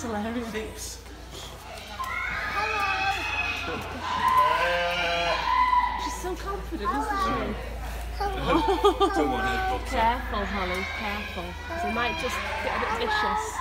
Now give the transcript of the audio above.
That's hilarious. Thanks. She's so confident, isn't she? Careful, Holly, Careful. She might just get a bit vicious.